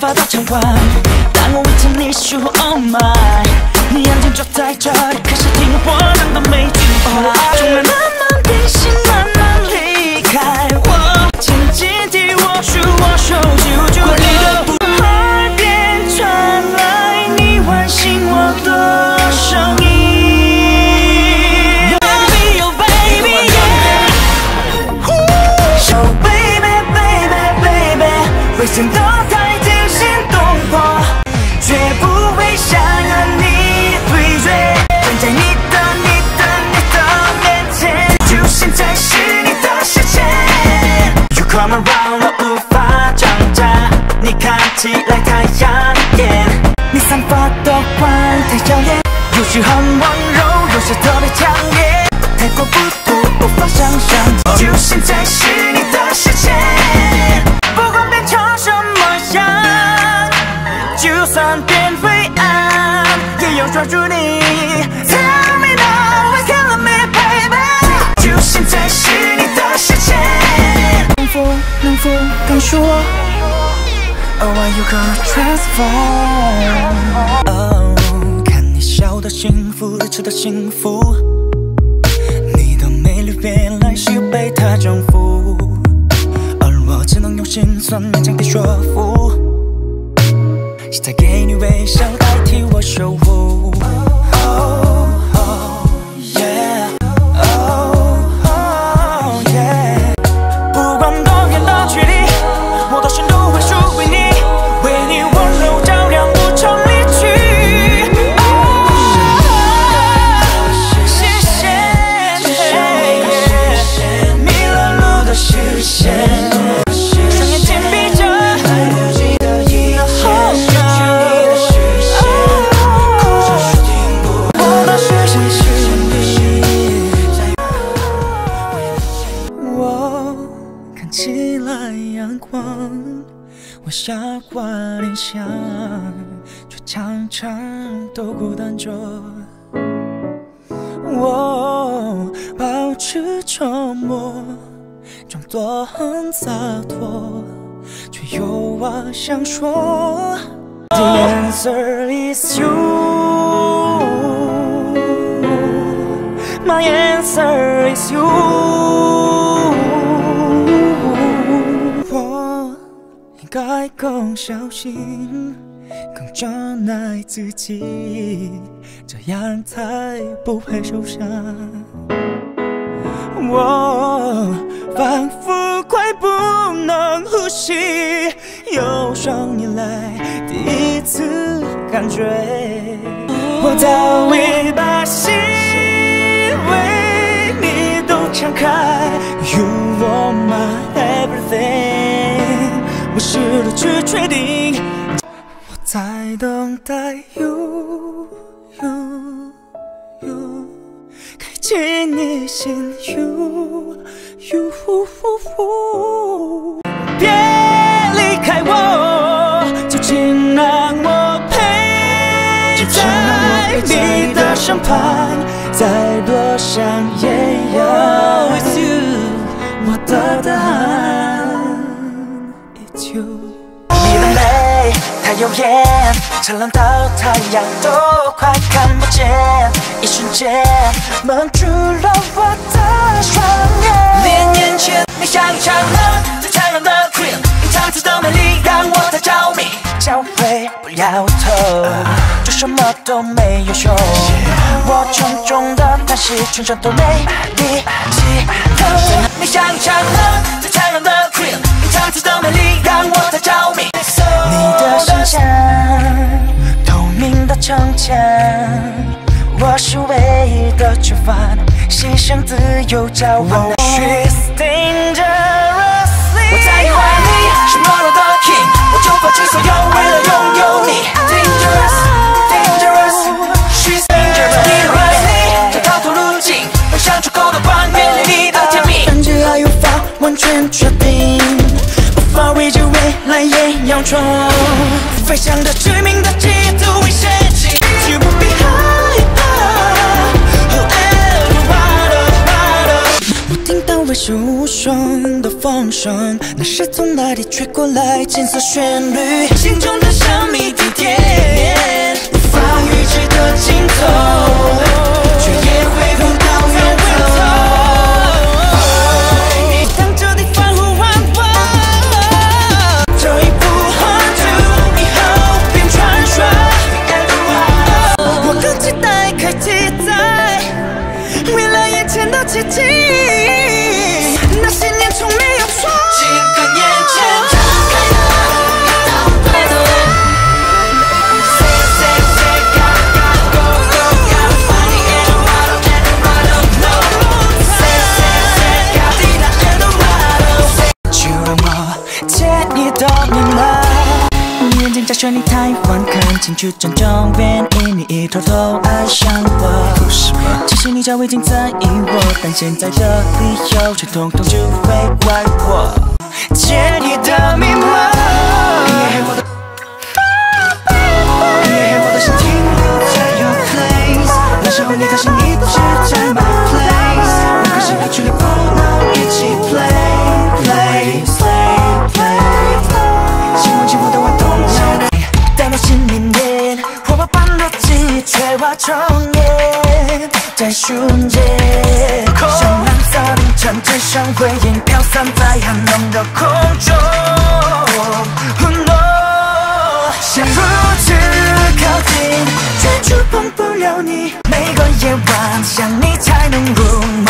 发的偿还，但我未曾你说 Oh my，你眼睛就在这里，可是听我难道没听话？有时很温柔，有时特别强烈，太过不度，无法想象。就现在是你的世界，不管变成什么样，就算变灰暗，也要抓住你。Tell me now, what's killing me, baby？就现在是你的世界，能否能否告诉我？Oh, are you gonna transform? 笑的幸福，吃的幸福。你的美丽原来是被他征服，而我只能用心酸勉强地说服。现在给你微笑代替我守护。傻瓜脸像，却常常都孤单着。我保持沉默，装作很洒脱，却有话想说。The answer is you. My answer is you. 该更小心，更珍爱自己，这样才不会受伤。我仿佛快不能呼吸，有生以来第一次感觉，我早已把心确定，我在等待 you you you。开启你心，you you，别离开我，就请让我陪在你的身旁，再多想也要 with you，我的答案耀眼，灿烂到太阳都快看不见，一瞬间蒙住了我的双眼。连眼前你像一场冷最灿烂的 cream，隐藏自的美丽让我太着迷。教会不摇头，就什么都没有用。我重重的叹息，全身都没力气明的城墙，我是唯一的囚犯，牺牲自由交换。She's dangerously，我在你怀里是懦弱的 king，我就放弃所有为了拥有你。Dangerous，dangerous，she's dangerous，找逃脱路径，奔向出口的光，远离你的甜蜜。但只爱无法完全确定，无法畏惧未来也要冲，飞翔的致命的是无声的风声，那是从哪里吹过来金色旋律？心中的神秘地点，眼睛加上你太晚看清楚真正原因，你已偷偷爱上我。其实你早已经在意我，但现在的理由却统统只会怪我。重演，在瞬间，像蓝色凌晨天上灰烟飘散在寒冷的空中。Oh no 想如此靠近，却触碰不了你。每个夜晚想你才能入梦，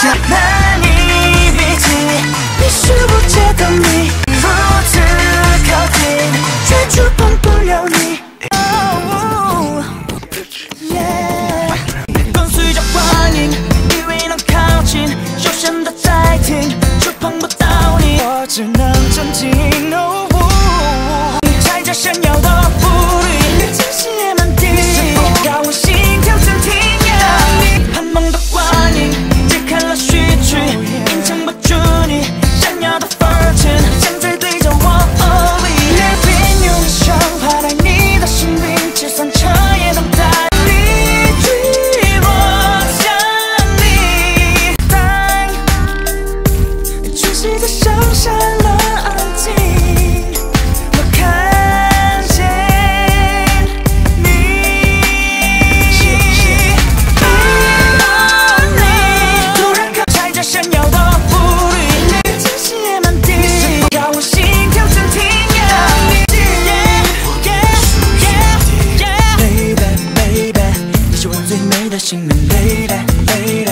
想难美的幸运，Baby baby。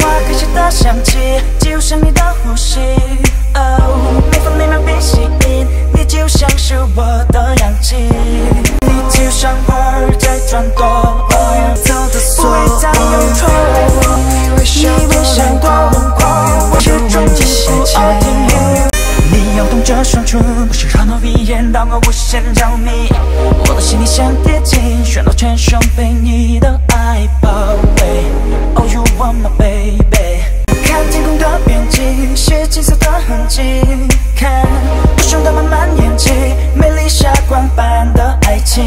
花开时的香气，就像你的呼吸。哦，每分每秒被吸引，你就像是我的氧气。你就像花儿在转动，走的不会再有错。你微笑多轮廓，我始终一不二天明。你摇动着双唇，不是眼让我无限着迷。我的心里像贴近，喧闹全身被你的爱包围。Oh you want my baby？看天空的边际，是金色的痕迹。看无声的慢慢演起，美丽霞光般的爱情。